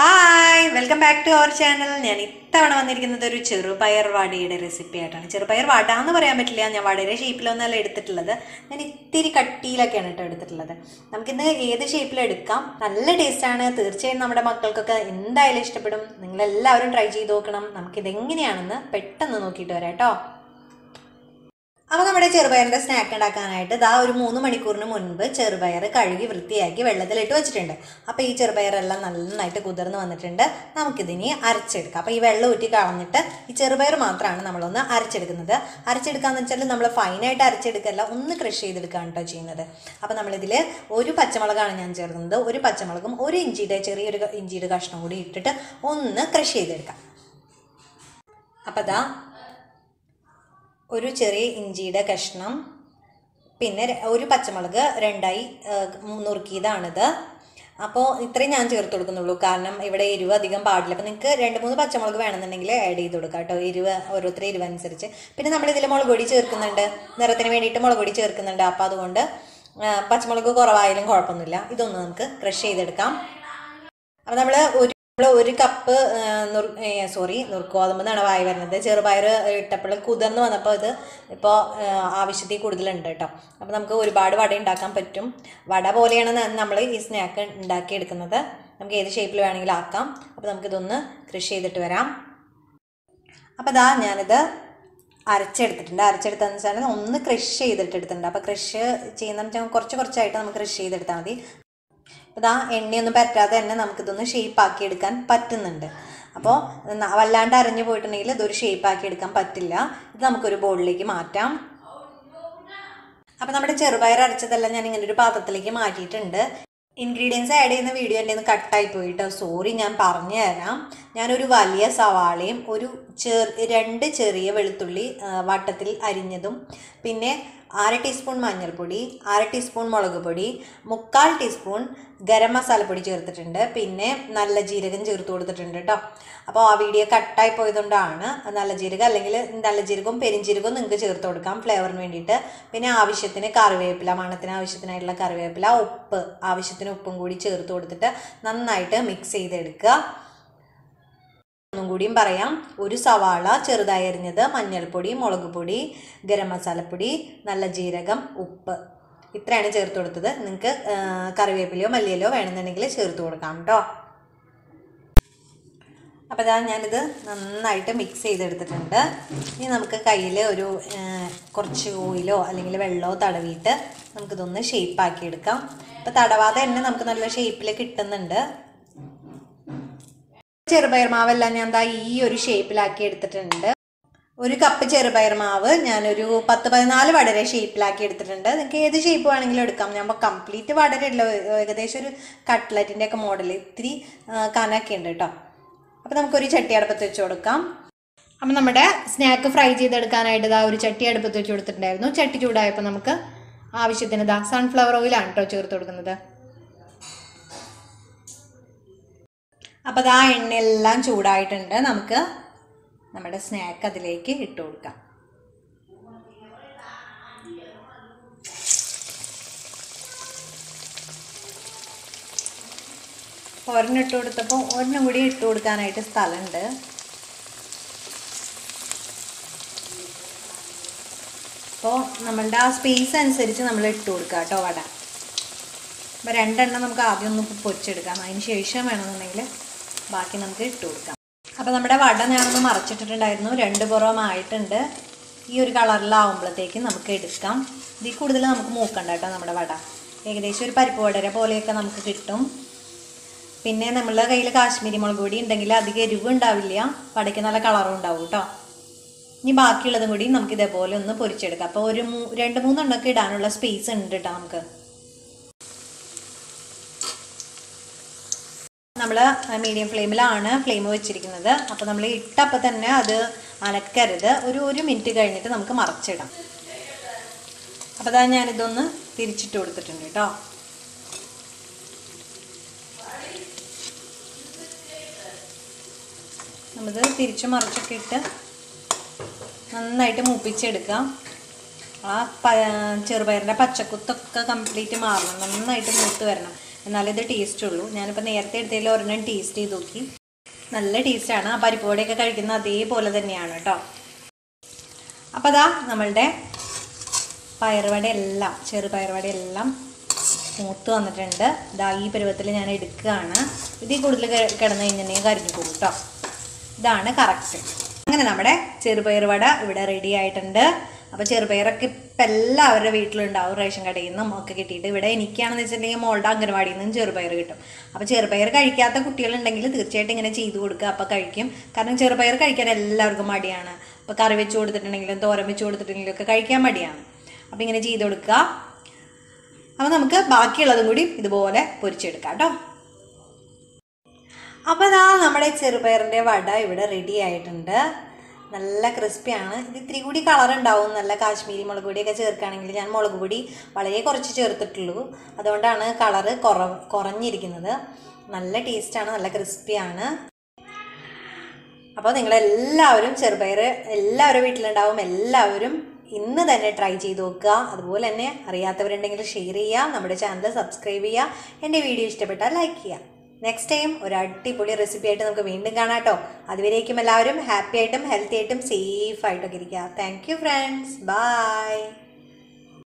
Hi welcome back to our channel ഞാൻ ഇത്തവണ വന്നിരിക്കുന്നത് ഒരു ചെറുപയർ വടയുടെ റെസിപ്പി ആയിട്ടാണ്. ചെറുപയർ വട എന്ന് പറയാൻ പറ്റില്ല. ഞാൻ വടയുടെ ഷേപ്പിലൊന്നല്ല എടുത്തിട്ടുള്ളത്. ഞാൻ ഇത്തിരി കട്ടിയിലൊക്കെയാണ് കേട്ടോ എടുത്തിട്ടുള്ളത്. നമുക്കിന്ന് ഏത് ഷേപ്പിലെടുക്കാം നല്ല ടേസ്റ്റാണ് തീർച്ചയായും നമ്മുടെ മക്കൾക്കൊക്കെ എന്തായാലും ഇഷ്ടപ്പെടും. നിങ്ങളെല്ലാവരും ട്രൈ ചെയ്ത് നോക്കണം. നമുക്കിതെങ്ങനെയാണെന്ന് പെട്ടെന്ന് നോക്കിയിട്ട് വരാം കേട്ടോ. അപ്പോൾ നമ്മുടെ ചെറുപയറിന്റെ സ്നാക്ക് ഉണ്ടാക്കാനായിട്ട് ഇതാ ഒരു മൂന്ന് മണിക്കൂറിന് മുൻപ് ചെറുപയർ കഴുകി വൃത്തിയാക്കി വെള്ളത്തിലിട്ട് വെച്ചിട്ടുണ്ട്. അപ്പോൾ ഈ ചെറുപയറെല്ലാം നന്നായിട്ട് കുതിർന്ന് വന്നിട്ടുണ്ട്. നമുക്കിതിനി അരച്ചെടുക്കാം. അപ്പോൾ ഈ വെള്ളം ഊറ്റി കളഞ്ഞിട്ട് ഈ ചെറുപയർ മാത്രമാണ് നമ്മളൊന്ന് അരച്ചെടുക്കുന്നത്. അരച്ചെടുക്കാന്ന് വെച്ചാൽ നമ്മൾ ഫൈനായിട്ട് അരച്ചെടുക്കല്ല ഒന്ന് ക്രഷ് ചെയ്തെടുക്കുകയാണ് കേട്ടോ ചെയ്യുന്നത്. അപ്പോൾ നമ്മളിതിൽ ഒരു പച്ചമുളകാണ് ഞാൻ ചേർക്കുന്നത്. ഒരു പച്ചമുളകും ഒരു ഇഞ്ചിയുടെ ചെറിയൊരു ഇഞ്ചിയുടെ കഷ്ണം കൂടി ഇട്ടിട്ട് ഒന്ന് ക്രഷ് ചെയ്തെടുക്കാം. അപ്പോൾ അതാ ഒരു ചെറിയ ഇഞ്ചിയുടെ കഷ്ണം പിന്നെ ഒരു പച്ചമുളക് രണ്ടായി നുറുക്കിയതാണിത്. അപ്പോൾ ഇത്രയും ഞാൻ ചേർത്ത് കൊടുക്കുന്നുള്ളൂ. കാരണം ഇവിടെ എരിവ് അധികം പാടില്ല. അപ്പോൾ നിങ്ങൾക്ക് രണ്ട് മൂന്ന് പച്ചമുളക് വേണമെന്നുണ്ടെങ്കിൽ ആഡ് ചെയ്ത് കൊടുക്കാം കേട്ടോ. എരിവ് ഓരോരുത്തരെ എരിവ് അനുസരിച്ച്. പിന്നെ നമ്മൾ ഇതിൽ മുളക് പൊടി ചേർക്കുന്നുണ്ട്. നിറത്തിന് വേണ്ടിയിട്ട് മുളക് പൊടി ചേർക്കുന്നുണ്ട്. അപ്പോൾ അതുകൊണ്ട് പച്ചമുളക് കുറവായാലും കുഴപ്പമൊന്നുമില്ല. ഇതൊന്ന് നമുക്ക് ക്രഷ് ചെയ്തെടുക്കാം. അപ്പോൾ നമ്മൾ ഒരു ഒരു കപ്പ് സോറി നുറുക്കോതമ്പ് എന്നാണ് വായി വരുന്നത്. ചെറുപയർ ഇട്ടപ്പോൾ കുതിർന്ന് വന്നപ്പോൾ ഇത് ഇപ്പോൾ ആവശ്യത്തിൽ കൂടുതലുണ്ട് കേട്ടോ. അപ്പോൾ നമുക്ക് ഒരുപാട് വട ഉണ്ടാക്കാൻ പറ്റും. വട പോലെയാണ് നമ്മൾ ഈ സ്നാക്ക് ഉണ്ടാക്കിയെടുക്കുന്നത്. നമുക്ക് ഏത് ഷേപ്പിൽ വേണമെങ്കിലും ആക്കാം. അപ്പോൾ നമുക്കിതൊന്ന് കൃഷി ചെയ്തിട്ട് വരാം. അപ്പോൾ ഇതാ ഞാനിത് അരച്ചെടുത്തിട്ടുണ്ട്. അരച്ചെടുത്തതെന്ന് വെച്ചാൽ ഒന്ന് ക്രഷ് ചെയ്തിട്ട് എടുത്തിട്ടുണ്ട്. അപ്പോൾ ക്രഷ് ചെയ്യുന്ന കുറച്ച് കുറച്ചായിട്ട് നമുക്ക് ക്രഷ് ചെയ്തെടുത്താൽ മതി. അപ്പോൾ ഇതാ എണ്ണയൊന്നും പറ്റാതെ തന്നെ നമുക്കിതൊന്ന് ഷേപ്പാക്കി എടുക്കാൻ പറ്റുന്നുണ്ട്. അപ്പോൾ വല്ലാണ്ട് അരഞ്ഞു പോയിട്ടുണ്ടെങ്കിൽ ഇതൊരു ഷേപ്പാക്കി എടുക്കാൻ പറ്റില്ല. ഇത് നമുക്കൊരു ബോളിലേക്ക് മാറ്റാം. അപ്പോൾ നമ്മുടെ ചെറുപയർ അരച്ചതെല്ലാം ഞാൻ ഇങ്ങനെ ഒരു പാത്രത്തിലേക്ക് മാറ്റിയിട്ടുണ്ട്. ഇൻഗ്രീഡിയൻസ് ആഡ് ചെയ്യുന്ന വീഡിയോ എന്റെ ഒന്ന് കട്ടായി പോയിട്ടോ. സോറി ഞാൻ പറഞ്ഞു തരാം. ഞാനൊരു വലിയ സവാളയും ഒരു ചെറു രണ്ട് ചെറിയ വെളുത്തുള്ളി വട്ടത്തിൽ അരിഞ്ഞതും. പിന്നെ അര ടീസ്പൂൺ മഞ്ഞൾപ്പൊടി അര ടീസ്പൂൺ മുളക് പൊടി മുക്കാൽ ടീസ്പൂൺ ഗരം മസാലപ്പൊടി ചേർത്തിട്ടുണ്ട്. പിന്നെ നല്ല ജീരകം ചേർത്ത് കൊടുത്തിട്ടുണ്ട് കേട്ടോ അപ്പോൾ ആ വീഡിയോ കട്ടായി പോയതുകൊണ്ടാണ് നല്ല ജീരകം അല്ലെങ്കിൽ നല്ല ജീരകവും പെരിഞ്ജീരകവും നിങ്ങൾക്ക് ചേർത്ത് കൊടുക്കാം ഫ്ലേവറിന് വേണ്ടിയിട്ട്. പിന്നെ ആവശ്യത്തിന് കറിവേപ്പില മണത്തിന് ആവശ്യത്തിനായിട്ടുള്ള കറിവേപ്പില ഉപ്പ് ആവശ്യത്തിന് ഉപ്പും കൂടി ചേർത്ത് കൊടുത്തിട്ട് നന്നായിട്ട് മിക്സ് ചെയ്തെടുക്കുക. ഒന്നും കൂടിയും പറയാം. ഒരു സവാള ചെറുതായി അരിഞ്ഞത് മഞ്ഞൾപ്പൊടി മുളക് പൊടി ഗരം മസാലപ്പൊടി നല്ല ജീരകം ഉപ്പ്. ഇത്രയാണ് ചേർത്ത് കൊടുത്തത്. നിങ്ങൾക്ക് കറിവേപ്പിലയോ മല്ലിയിലോ വേണമെന്നുണ്ടെങ്കിൽ ചേർത്ത് കൊടുക്കാം കേട്ടോ അപ്പോൾ ഇതാ ഞാനിത് നന്നായിട്ട് മിക്സ് ചെയ്തെടുത്തിട്ടുണ്ട്. ഇനി നമുക്ക് കയ്യിൽ ഒരു കുറച്ച് ഓയിലോ അല്ലെങ്കിൽ വെള്ളമോ തടവിയിട്ട് നമുക്കിതൊന്ന് ഷേപ്പാക്കിയെടുക്കാം അപ്പോൾ തടവാതെ തന്നെ നമുക്ക് നല്ല ഷേപ്പിൽ കിട്ടുന്നുണ്ട്. ചെറുപയർ മാവെല്ലാം ഞാൻ എന്താ ഈ ഒരു ഷേപ്പിലാക്കി എടുത്തിട്ടുണ്ട്. ഒരു കപ്പ് ചെറുപയർ മാവ് ഞാനൊരു പത്ത് പതിനാല് വടരെ ഷേപ്പിലാക്കി എടുത്തിട്ടുണ്ട്. നിങ്ങൾക്ക് ഏത് ഷേപ്പ് വേണമെങ്കിലും എടുക്കാം. ഞാൻ കംപ്ലീറ്റ് വടരല്ല ഏകദേശം ഒരു കട്ട്ലറ്റിന്റെ ഒക്കെ മോഡൽ ഇത്തിരി കനൊക്കെ ഉണ്ട് കേട്ടോ അപ്പോൾ നമുക്കൊരു ചട്ടി അടുപ്പത്ത് വെച്ച് കൊടുക്കാം. അപ്പം നമ്മുടെ സ്നാക്ക് ഫ്രൈ ചെയ്തെടുക്കാനായിട്ട് ഇതാ ഒരു ചട്ടി അടുപ്പത്ത് വെച്ച് കൊടുത്തിട്ടുണ്ടായിരുന്നു. ചട്ടി ചൂടായപ്പോൾ നമുക്ക് ആവശ്യത്തിന് ഇതാ സൺഫ്ലവർ ഓയിലാണ് കേട്ടോ ചേർത്ത് കൊടുക്കുന്നത്. അപ്പോൾ ആ എണ്ണയെല്ലാം ചൂടായിട്ടുണ്ട്. നമുക്ക് നമ്മുടെ സ്നാക്ക് അതിലേക്ക് ഇട്ട് കൊടുക്കാം. ഒരെണ്ണം ഇട്ട് കൊടുത്തപ്പോൾ ഒരെണ്ണം കൂടി ഇട്ട് കൊടുക്കാനായിട്ട് സ്ഥലമുണ്ട്. അപ്പോൾ നമ്മളുടെ ആ സ്പേസ് അനുസരിച്ച് നമ്മൾ ഇട്ട് കൊടുക്കുക കേട്ടോ വട. അപ്പോൾ രണ്ടെണ്ണം നമുക്ക് ആദ്യം ഒന്ന് പൊരിച്ചെടുക്കാം. അതിന് ശേഷം വേണമെന്നുണ്ടെങ്കിൽ ബാക്കി നമുക്ക് ഇട്ട് കൊടുക്കാം. അപ്പോൾ നമ്മുടെ വട ഞാനൊന്ന് മറച്ചിട്ടിട്ടുണ്ടായിരുന്നു. രണ്ട് പുറമായിട്ടുണ്ട്. ഈ ഒരു കളറിലാവുമ്പോഴത്തേക്കും നമുക്ക് എടുക്കാം. ഇതിൽ കൂടുതൽ നമുക്ക് മൂക്കണ്ട കേട്ടോ നമ്മുടെ വട. ഏകദേശം ഒരു പരിപ്പ് വടര പോലെയൊക്കെ നമുക്ക് കിട്ടും. പിന്നെ നമ്മളുടെ കയ്യിൽ കാശ്മീരി മുളക് പൊടി ഉണ്ടെങ്കിൽ അധികം എരിവ് ഉണ്ടാവില്ല. വടയ്ക്ക് നല്ല കളറും ഉണ്ടാവും കേട്ടോ. ഇനി ബാക്കിയുള്ളതും കൂടി നമുക്ക് ഇതേപോലെ ഒന്ന് പൊരിച്ചെടുക്കാം. അപ്പോൾ ഒരു രണ്ട് മൂന്നെണ്ണമൊക്കെ ഇടാനുള്ള സ്പേസ് ഉണ്ട് കേട്ടോ നമുക്ക്. നമ്മൾ മീഡിയം ഫ്ലെയിമിലാണ് ഫ്ലെയിം വെച്ചിരിക്കുന്നത്. അപ്പോൾ നമ്മൾ ഇട്ടപ്പോൾ തന്നെ അത് അനക്കരുത് ഒരു ഒരു മിനിറ്റ് കഴിഞ്ഞിട്ട് നമുക്ക് മറച്ചിടാം. അപ്പോൾ അതാ ഞാനിതൊന്ന് തിരിച്ചിട്ട് കൊടുത്തിട്ടുണ്ട് കേട്ടോ. നമ്മത് തിരിച്ചു മറിച്ചൊക്കെ ഇട്ട് നന്നായിട്ട് മൂപ്പിച്ചെടുക്കാം ആ ചെറുപയറിന്റെ പച്ചക്കുത്തൊക്കെ കംപ്ലീറ്റ് മാറണം. നന്നായിട്ട് മൂത്ത് വരണം. എന്നാലേ ഇത് ടേസ്റ്റ് ഉള്ളൂ. ഞാനിപ്പോൾ നേരത്തെ എടുത്തതിൽ ഒരെണ്ണം ടേസ്റ്റ് ചെയ്ത് നോക്കി. നല്ല ടേസ്റ്റാണ് ആ പരിപ്പോടെയൊക്കെ കഴിക്കുന്ന അതേപോലെ തന്നെയാണ് കേട്ടോ അപ്പോൾ അതാ നമ്മളുടെ പയറുവടയെല്ലാം ചെറുപയറുവടയെല്ലാം മൂത്ത് വന്നിട്ടുണ്ട്. ഇതാ ഈ പരുവത്തിൽ ഞാൻ എടുക്കുകയാണ്. ഇതിൽ കൂടുതൽ കിടന്ന് കഴിഞ്ഞിട്ടുണ്ടെങ്കിൽ കരിഞ്ഞു പോകും കേട്ടോ ഇതാണ് കറക്റ്റ് അങ്ങനെ നമ്മുടെ ചെറുപയർ വട ഇവിടെ റെഡി ആയിട്ടുണ്ട്. അപ്പോൾ ചെറുപയറൊക്കെ ഇപ്പം എല്ലാവരുടെ വീട്ടിലുണ്ടാവും റേഷൻ കടയിൽ നിന്നും ഒക്കെ കിട്ടിയിട്ട്. ഇവിടെ എനിക്കാണെന്ന് വെച്ചിട്ടുണ്ടെങ്കിൽ മോളുടെ അംഗൻവാടിയിൽ നിന്നും ചെറുപയർ കിട്ടും. അപ്പോൾ ചെറുപയർ കഴിക്കാത്ത കുട്ടികളുണ്ടെങ്കിൽ തീർച്ചയായിട്ടും ഇങ്ങനെ ചെയ്തു കൊടുക്കുക അപ്പോൾ കഴിക്കും. കാരണം ചെറുപയർ കഴിക്കാൻ എല്ലാവർക്കും മടിയാണ്. അപ്പോൾ കറി വെച്ച് കൊടുത്തിട്ടുണ്ടെങ്കിലും തോരൻ വെച്ച് കൊടുത്തിട്ടുണ്ടെങ്കിലും ഒക്കെ കഴിക്കാൻ മടിയാണ്. അപ്പോൾ ഇങ്ങനെ ചെയ്ത് കൊടുക്കുക. അപ്പോൾ നമുക്ക് ബാക്കിയുള്ളതും കൂടി ഇതുപോലെ പൊരിച്ചെടുക്കാം കേട്ടോ. അപ്പോൾ ഇതാ നമ്മുടെ ചെറുപയറിന്റെ വട ഇവിടെ റെഡി ആയിട്ടുണ്ട്. നല്ല ക്രിസ്പിയാണ് ഇത് ഇത്തിരി കൂടി കളർ ഉണ്ടാവും. നല്ല കാശ്മീരി മുളക് പൊടിയൊക്കെ ചേർക്കുകയാണെങ്കിൽ ഞാൻ മുളക് പൊടി വളരെ കുറച്ച് ചേർത്തിട്ടുള്ളൂ. അതുകൊണ്ടാണ് കളറ് കുറ കുറഞ്ഞിരിക്കുന്നത്. നല്ല ടേസ്റ്റാണ് നല്ല ക്രിസ്പിയാണ് അപ്പോൾ നിങ്ങളെല്ലാവരും ചെറുപയർ എല്ലാവരും വീട്ടിലുണ്ടാവും. എല്ലാവരും ഇന്ന് തന്നെ ട്രൈ ചെയ്ത് നോക്കുക. അതുപോലെ തന്നെ അറിയാത്തവരുണ്ടെങ്കിൽ ഷെയർ ചെയ്യുക. നമ്മുടെ ചാനൽ സബ്സ്ക്രൈബ് ചെയ്യുക. എന്റെ വീഡിയോ ഇഷ്ടപ്പെട്ടാൽ ലൈക്ക് ചെയ്യുക. നെക്സ്റ്റ് ടൈം ഒരു അടിപൊളി റെസിപ്പി ആയിട്ട് നമുക്ക് വീണ്ടും കാണാം കേട്ടോ അതുവരേക്കും എല്ലാവരും ഹാപ്പി ആയിട്ടും ഹെൽത്തി ആയിട്ടും സേഫ് ആയിട്ടൊക്കെ ഇരിക്കുക. Thank you friends bye